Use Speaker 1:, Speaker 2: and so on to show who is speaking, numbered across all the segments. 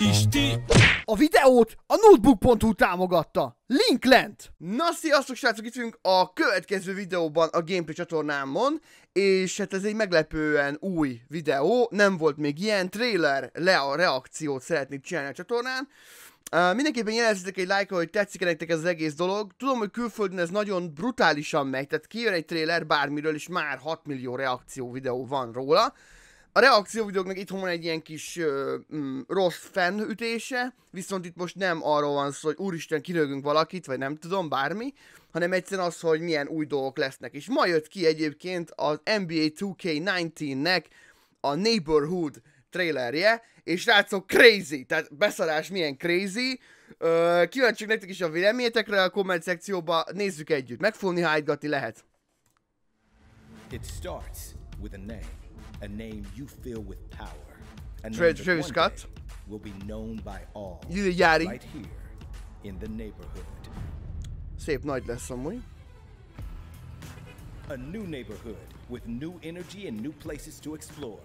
Speaker 1: Isti!
Speaker 2: A videót a notebook.hu támogatta. Link lent! Na sziasztok srácok, itt vagyunk a következő videóban a gameplay csatornámon, és hát ez egy meglepően új videó, nem volt még ilyen, trailer le a reakciót szeretnék csinálni a csatornán. Uh, mindenképpen jelezzetek egy like hogy tetszik -e nektek ez az egész dolog. Tudom, hogy külföldön ez nagyon brutálisan megy, tehát kijön egy trailer bármiről, és már 6 millió reakció videó van róla. A reakció videóknak itthon van egy ilyen kis uh, mm, rossz fennütése, viszont itt most nem arról van szó, hogy úristen kirögünk valakit, vagy nem tudom, bármi, hanem egyszerűen az, hogy milyen új dolgok lesznek. És ma jött ki egyébként az NBA 2K19-nek a Neighborhood trailerje, és látszok crazy, tehát beszarás milyen crazy. Uh, kíváncsiak nektek is a véleményetekre a komment szekcióba, nézzük együtt, meg fogni lehet.
Speaker 3: It starts with a name, a name you fill with power. A name
Speaker 2: Tra- Travis Scott.
Speaker 3: will be known by all.
Speaker 2: Lil Yachty.
Speaker 3: Right here in the neighborhood.
Speaker 2: Szép night lesz amúgy.
Speaker 3: A new neighborhood with new energy and new places to explore.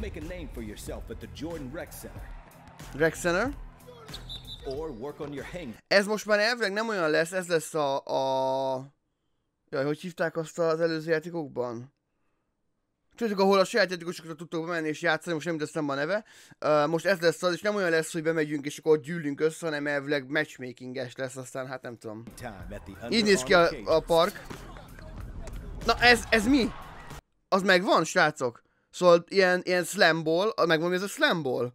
Speaker 3: Make a name for yourself at the Jordan Rec Center
Speaker 2: Rec Center.
Speaker 3: or work on your hang
Speaker 2: Ez most már elvileg nem olyan lesz, ez lesz a... a... Jaj, hogy hívták azt az előző játékokban? Tudjuk, ahol a saját játékosokra tudtok bemenni és játszani, most nem jut eszembe a neve. Uh, most ez lesz az, és nem olyan lesz, hogy bemegyünk és akkor gyűlünk össze, hanem elvileg matchmakinges lesz, aztán hát nem tudom. Így néz ki a, a park. Na ez, ez mi? Az megvan, srácok? Szóval ilyen, ilyen slamball, megvan mi ez a slamball?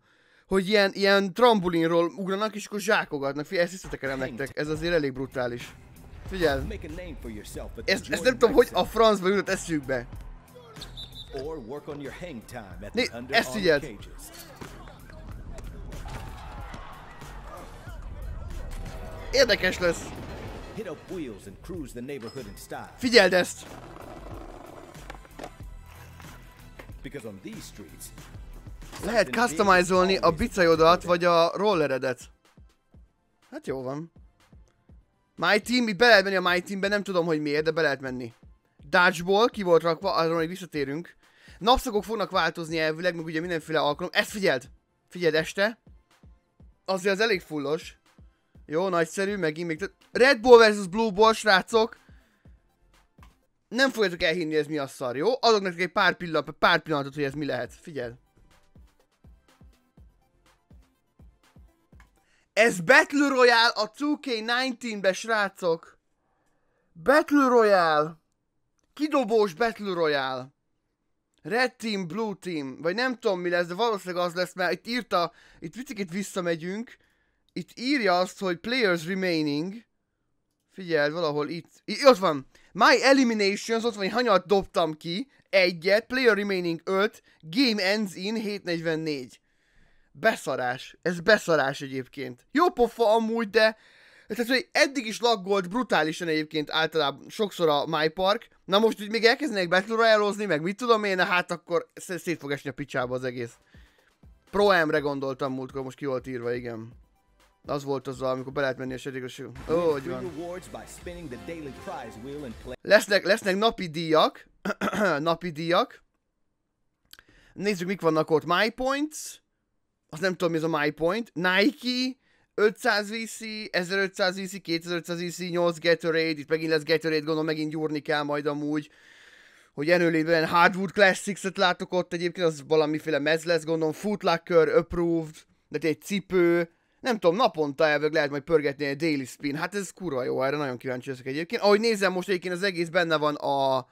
Speaker 2: Hogy ilyen, ilyen trambulinról ugranak és akkor zsákogatnak. Figyelj, ezt visszatekerem nektek, ez azért elég brutális.
Speaker 3: The
Speaker 2: ezt, ezt nem tudom, hogy a francba jutott eszükbe. Né- ezt figyeld. Érdekes lesz. Figyeld ezt! Lehet customizolni a bicajodat, vagy a rolleredet. Hát jó van. My Team, itt be lehet menni a My Teambe, nem tudom, hogy miért, de be lehet menni. Dodgeball, ki volt rakva, arról még visszatérünk. Napszakok fognak változni elvileg, meg ugye mindenféle alkalom. Ezt figyeld! Figyeld este. Azért az elég fullos. Jó, nagyszerű, megint még... Red Bull versus Blue Ball, srácok. Nem fogjátok elhinni, ez mi a szar, jó? Adok nektek egy pár pillanat, pár pillanatot, hogy ez mi lehet. Figyeld. Ez Battle Royale a 2K19-be, srácok! Battle Royale! Kidobós Battle Royale! Red Team, Blue Team, vagy nem tudom mi lesz, de valószínűleg az lesz, mert itt írta, itt picit visszamegyünk, itt írja azt, hogy Players Remaining, figyelj, valahol itt, I- ott van, My Eliminations, ott van, hogy hanyat dobtam ki, egyet, Player Remaining 5, Game Ends in 744. Beszarás. Ez beszarás egyébként. Jó pofa amúgy, de... Tehát, hogy eddig is laggolt brutálisan egyébként általában sokszor a My Park. Na most, hogy még elkezdenek Battle royale meg mit tudom én, hát akkor sz- szét fog esni a picsába az egész. Pro M-re gondoltam múltkor, most ki volt írva, igen. Az volt az, amikor be lehet menni a játékos. Ó, hogy van. Lesznek, lesznek napi díjak. napi díjak. Nézzük, mik vannak ott. My Points. Azt nem tudom, mi ez a My Point. Nike. 500 VC, 1500 VC, 2500 VC, 8 Gatorade, itt megint lesz Gatorade, gondolom megint gyúrni kell majd amúgy, hogy előlétben Hardwood Classics-et látok ott egyébként, az valamiféle mez lesz, gondolom, Footlocker, Approved, de egy cipő, nem tudom, naponta elveg lehet majd pörgetni egy Daily Spin, hát ez kurva jó, erre nagyon kíváncsi leszek egyébként. Ahogy nézem most egyébként az egész benne van a...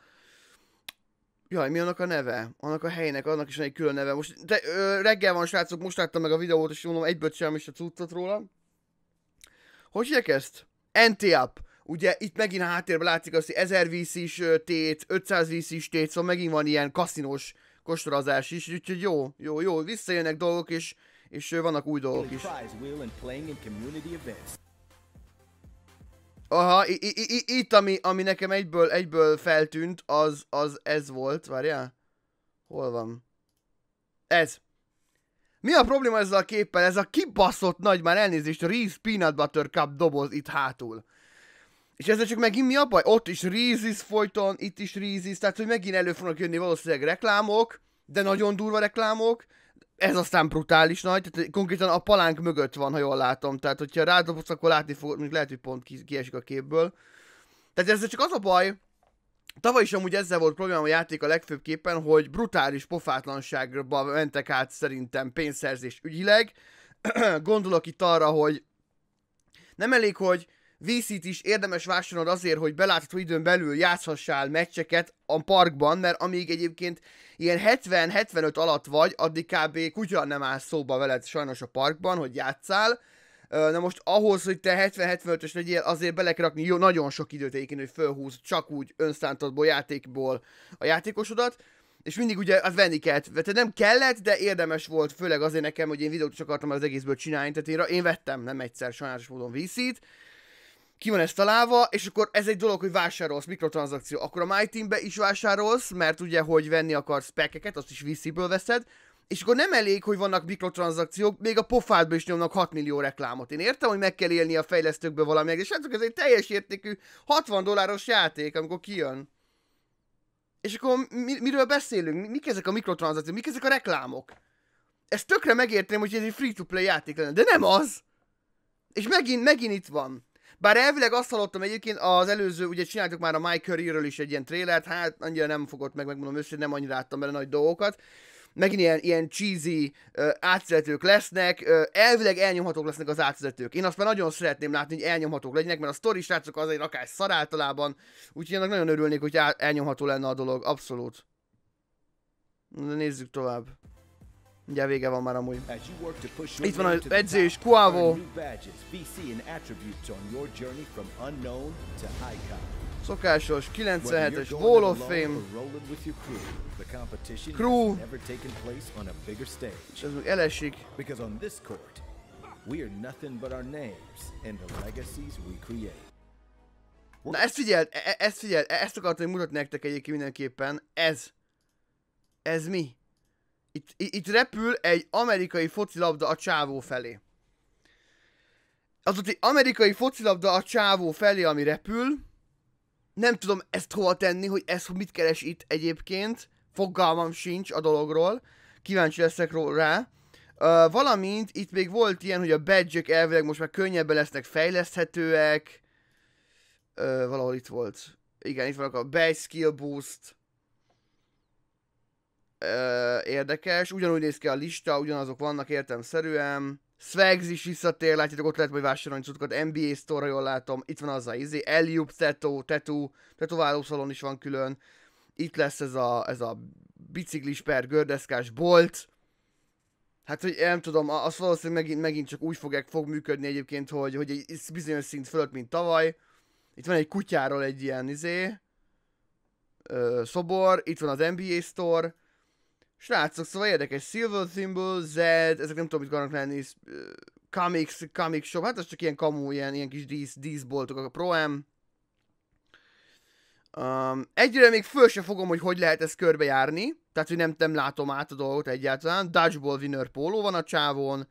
Speaker 2: Jaj, mi annak a neve? Annak a helynek, annak is van egy külön neve. Most de, ö, reggel van, srácok, most láttam meg a videót, és mondom, egyből sem is a cuccot róla. Hogy hívják ezt? NT-up. Ugye itt megint a háttérben látszik az, hogy 1000 VC-s ö, tét, 500 VC-s tét, szóval megint van ilyen kaszinós kostorozás is, úgyhogy jó, jó, jó, visszajönnek dolgok, és, és vannak új dolgok is. Aha, itt ami, ami nekem egyből, egyből feltűnt, az, az ez volt, várjál? Hol van? Ez. Mi a probléma ezzel a képpel? Ez a kibaszott nagy, már elnézést, Reese Peanut Butter Cup doboz itt hátul. És ezzel csak megint mi a baj? Ott is Reese's folyton, itt is Reese's, tehát hogy megint elő fognak jönni valószínűleg reklámok, de nagyon durva reklámok, ez aztán brutális nagy, tehát konkrétan a palánk mögött van, ha jól látom, tehát hogyha rádobsz, akkor látni fogod, mondjuk lehet, hogy pont ki, kiesik a képből. Tehát ez csak az a baj, Tavaly is amúgy ezzel volt probléma a játék a legfőbbképpen, hogy brutális pofátlanságba mentek át szerintem pénzszerzés ügyileg. Gondolok itt arra, hogy nem elég, hogy VC-t is érdemes vásárolnod azért, hogy belátható időn belül játszhassál meccseket a parkban, mert amíg egyébként ilyen 70-75 alatt vagy, addig kb. kutya nem áll szóba veled sajnos a parkban, hogy játszál. Na most ahhoz, hogy te 70-75-ös legyél, azért bele kell rakni jó, nagyon sok időt egyébként, hogy fölhúz csak úgy önszántadból, játékból a játékosodat és mindig ugye az venni kellett, tehát nem kellett, de érdemes volt, főleg azért nekem, hogy én videót is akartam az egészből csinálni, tehát én, én vettem nem egyszer sajnálatos módon VC-t, ki van ez találva, és akkor ez egy dolog, hogy vásárolsz mikrotranszakció, akkor a MyTeam-be is vásárolsz, mert ugye, hogy venni akarsz pekeket, azt is VC-ből veszed, és akkor nem elég, hogy vannak mikrotranszakciók, még a pofádba is nyomnak 6 millió reklámot. Én értem, hogy meg kell élni a fejlesztőkből valami, és hát ez egy teljes értékű 60 dolláros játék, amikor kijön. És akkor mi, miről beszélünk? Mik ezek a mikrotranszakciók? Mik ezek a reklámok? Ezt tökre megértem, hogy ez egy free-to-play játék lenne, de nem az! És megint, megint itt van. Bár elvileg azt hallottam egyébként az előző, ugye csináltuk már a Mike Curry-ről is egy ilyen trélert, hát annyira nem fogott meg, megmondom őszintén, nem annyira láttam bele nagy dolgokat. Megint ilyen, ilyen cheesy uh, átvezetők lesznek, uh, elvileg elnyomhatók lesznek az átvezetők. Én azt már nagyon szeretném látni, hogy elnyomhatók legyenek, mert a story srácok az egy rakás szar általában, úgyhogy ennek nagyon örülnék, hogy elnyomható lenne a dolog, abszolút. De nézzük tovább. Ugye vége van már amúgy. Itt van az edzés, Quavo. Szokásos, 97-es Wall of Fame. Crew. És ez még elesik. Because on this court, we are nothing but our names and the legacies we create. Na ezt figyeld, e-, e ezt figyeld, e ezt akartam mutatni nektek egyébként mindenképpen. Ez. Ez mi? Itt, itt repül egy amerikai focilabda a csávó felé. Az ott egy amerikai focilabda a csávó felé, ami repül. Nem tudom ezt hova tenni, hogy ez mit keres itt egyébként. Fogalmam sincs a dologról. Kíváncsi leszek rá. Uh, valamint itt még volt ilyen, hogy a badge elvileg most már könnyebben lesznek fejleszthetőek. Uh, valahol itt volt. Igen, itt vannak a badge skill boost érdekes, ugyanúgy néz ki a lista, ugyanazok vannak értelmszerűen. Swags is visszatér, látjátok, ott lehet majd vásárolni cuccokat, NBA Store, jól látom, itt van az a izé, Eliup, Tattoo, Tattoo, tetoválószalon is van külön. Itt lesz ez a, ez a biciklis per gördeszkás bolt. Hát, hogy nem tudom, az valószínűleg megint, megint csak úgy fog, fog működni egyébként, hogy, hogy egy bizonyos szint fölött, mint tavaly. Itt van egy kutyáról egy ilyen izé, ö, szobor, itt van az NBA Store, Srácok, szóval érdekes, Silver Thimble, Zed, ezek nem tudom, mit akarnak lenni, comics, comic shop, hát ez csak ilyen kamu, ilyen, ilyen kis dísz, díszboltok, a Pro-Am. Um, egyre még föl sem fogom, hogy hogy lehet ezt körbejárni, tehát hogy nem, nem látom át a dolgot egyáltalán. Dodgeball Winner póló van a csávón,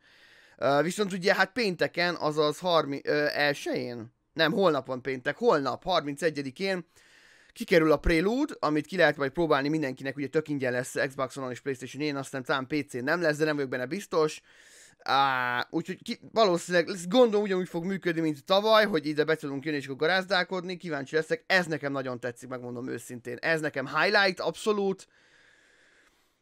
Speaker 2: uh, viszont ugye hát pénteken, azaz 30, uh, elsőjén, nem, holnap van péntek, holnap, 31-én kikerül a Prelude, amit ki lehet majd próbálni mindenkinek, ugye tök ingyen lesz Xbox-on és Playstation 4, aztán talán PC nem lesz, de nem vagyok benne biztos. Uh, úgyhogy ki, valószínűleg gondolom ugyanúgy fog működni, mint tavaly, hogy ide be tudunk jönni és akkor garázdálkodni, kíváncsi leszek, ez nekem nagyon tetszik, megmondom őszintén. Ez nekem highlight, abszolút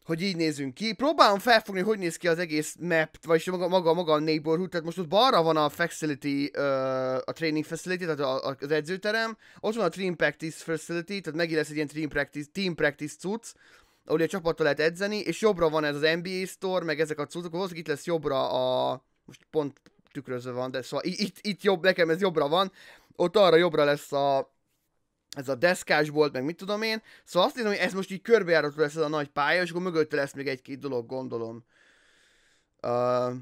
Speaker 2: hogy így nézünk ki. Próbálom felfogni, hogy néz ki az egész map, vagyis maga, maga, maga a neighborhood, tehát most ott balra van a facility, uh, a training facility, tehát a, a, az edzőterem, ott van a team practice facility, tehát megint lesz egy ilyen team practice, team practice cucc, ahol a csapattal lehet edzeni, és jobbra van ez az NBA store, meg ezek a cuccok, akkor itt lesz jobbra a, most pont tükrözve van, de szóval itt, itt jobb, nekem ez jobbra van, ott arra jobbra lesz a, ez a deszkás volt, meg mit tudom én. Szóval azt nézem, hogy ez most így körbejárató lesz ez a nagy pálya, és akkor mögötte lesz még egy-két dolog, gondolom. Uh,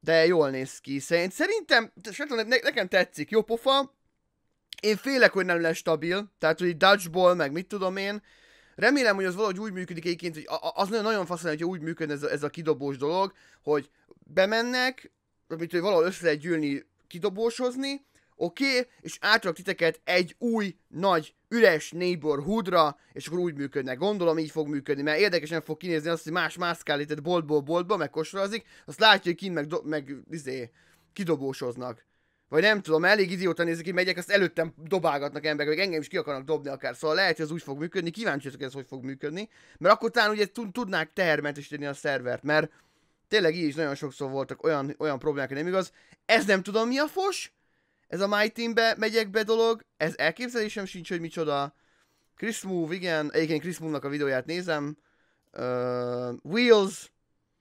Speaker 2: de jól néz ki. Szerintem, szerintem ne, nekem tetszik, jó pofa. Én félek, hogy nem lesz stabil, tehát hogy dodgeball, meg mit tudom én. Remélem, hogy az valahogy úgy működik egyébként, hogy az nagyon, nagyon faszán, hogy úgy működne ez a, ez a kidobós dolog, hogy bemennek, amit hogy valahol össze lehet gyűlni kidobósozni, oké, okay, és átrak titeket egy új, nagy, üres neighborhoodra, és akkor úgy működnek. Gondolom így fog működni, mert érdekesen fog kinézni azt, hogy más mászkál itt boltból boltba, meg kosrazik, azt látja, hogy kint meg, meg izé, kidobósoznak. Vagy nem tudom, elég idióta nézik ki, megyek, azt előttem dobálgatnak emberek, vagy engem is ki akarnak dobni akár. Szóval lehet, hogy ez úgy fog működni, kíváncsi hogy ez hogy fog működni. Mert akkor talán ugye tudnák tehermentesíteni a szervert, mert tényleg így is nagyon sokszor voltak olyan, olyan problémák, nem igaz. Ez nem tudom mi a fos, ez a My Team-be megyek be dolog, ez elképzelésem sincs, hogy micsoda. Chris Move, igen, egyébként Chris Move-nak a videóját nézem. Uh, Wheels,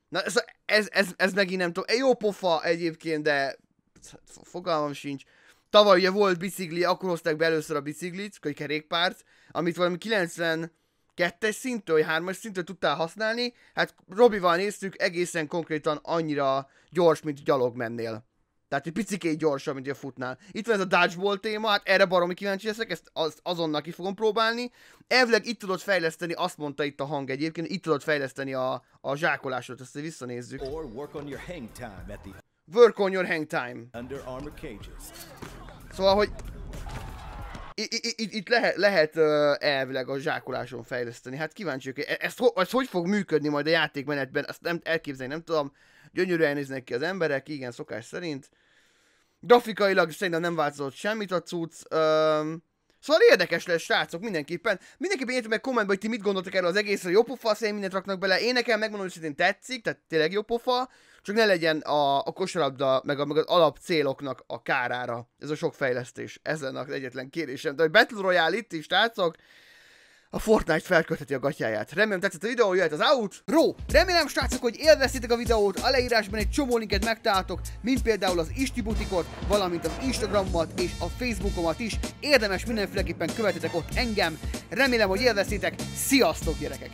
Speaker 2: na ez, ez, ez, ez megint nem tudom, jó pofa egyébként, de fogalmam sincs. Tavaly ugye volt bicikli, akkor hozták be először a biciklit, vagy kerékpárt, amit valami 90 kettes szintől, vagy hármas szintől tudtál használni, hát Robival néztük, egészen konkrétan annyira gyors, mint gyalog mennél. Tehát egy picikét gyorsabb, mint a futnál. Itt van ez a dodgeball téma, hát erre baromi kíváncsi leszek, ezt az, azonnal ki fogom próbálni. Elvileg itt tudod fejleszteni, azt mondta itt a hang egyébként, itt tudod fejleszteni a, a zsákolásot, ezt visszanézzük. Or work on your hang time at the... Work on your hang time. Under armor cages. Szóval, hogy itt lehet, lehet elvileg a zsákoláson fejleszteni. Hát kíváncsi vagyok, e- ezt, ezt hogy fog működni majd a játékmenetben, ezt nem elképzelni, nem tudom. Gyönyörűen néznek ki az emberek, igen, szokás szerint. Grafikailag szerintem nem változott semmit a cucc. Um, Szóval érdekes lesz, srácok, mindenképpen. Mindenképpen írjátok meg kommentbe, hogy ti mit gondoltak erről az egészről, jó pofa, szépen mindent raknak bele. Én nekem megmondom, hogy szintén tetszik, tehát tényleg jó pofa, csak ne legyen a, a kosarabda, meg, a, meg az alap céloknak a kárára. Ez a sok fejlesztés. Ez lenne az egyetlen kérésem. De hogy Battle Royale itt is, srácok, a Fortnite felköltheti a gatyáját. Remélem tetszett a videó, jöhet az out. Ró! Remélem srácok, hogy élveztétek a videót, a leírásban egy csomó linket megtaláltok, mint például az Istibutikot, valamint az Instagramomat és a Facebookomat is. Érdemes mindenféleképpen követetek ott engem. Remélem, hogy élveztétek. Sziasztok gyerekek!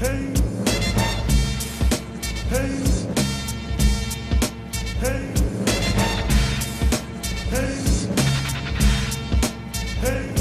Speaker 2: Hey. Hey. Hey. Hey. Hey.